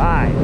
ride.